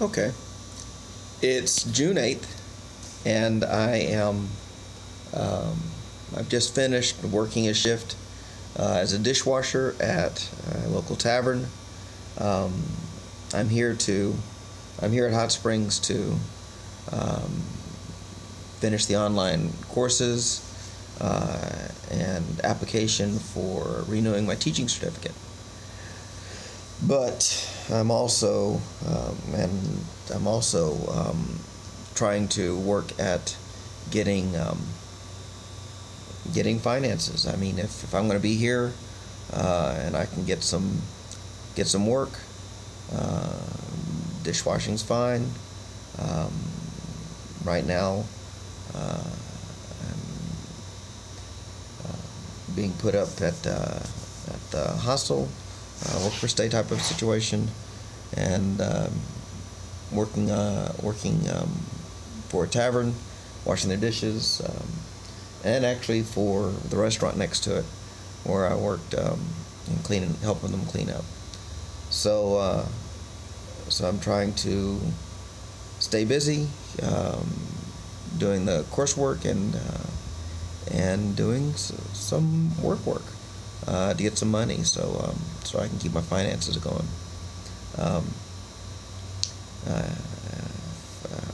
Okay. It's June 8th, and I am, um, I've just finished working a shift uh, as a dishwasher at a local tavern. Um, I'm here to, I'm here at Hot Springs to um, finish the online courses uh, and application for renewing my teaching certificate. But I'm also, um, and I'm also um, trying to work at getting um, getting finances. I mean, if, if I'm going to be here uh, and I can get some get some work, uh, dishwashing's fine. Um, right now, uh, I'm uh, being put up at uh, at the hostel, uh, work for stay type of situation, and um, working uh, working um, for a tavern, washing their dishes, um, and actually for the restaurant next to it, where I worked um, and cleaning, helping them clean up. So uh, so I'm trying to stay busy, um, doing the coursework and uh, and doing some work work uh, to get some money, so um, so I can keep my finances going. Um, uh,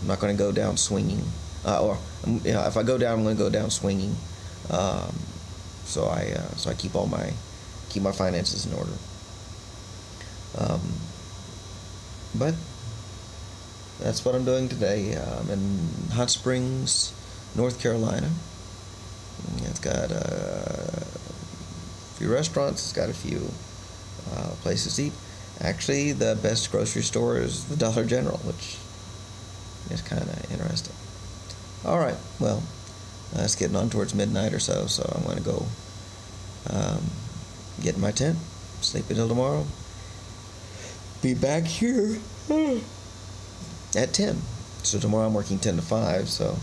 I'm not going to go down swinging, uh, or um, you know, if I go down, I'm going to go down swinging. Um, so I uh, so I keep all my keep my finances in order. Um, but that's what I'm doing today. I'm in Hot Springs, North Carolina. It's got uh, few restaurants. It's got a few uh, places to eat. Actually, the best grocery store is the Dollar General, which is kind of interesting. All right, well, uh, it's getting on towards midnight or so, so I'm going to go um, get in my tent, sleep until tomorrow. Be back here at 10. So tomorrow I'm working 10 to 5, so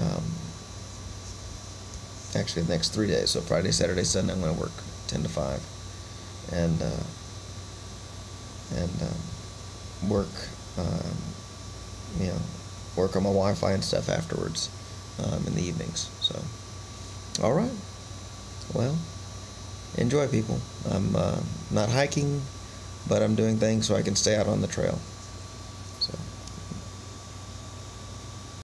um, actually the next three days. So Friday, Saturday, Sunday, I'm going to work 10 to 5. And, uh, and um, work, um, you know, work on my Wi Fi and stuff afterwards um, in the evenings. So, all right. Well, enjoy, people. I'm uh, not hiking, but I'm doing things so I can stay out on the trail.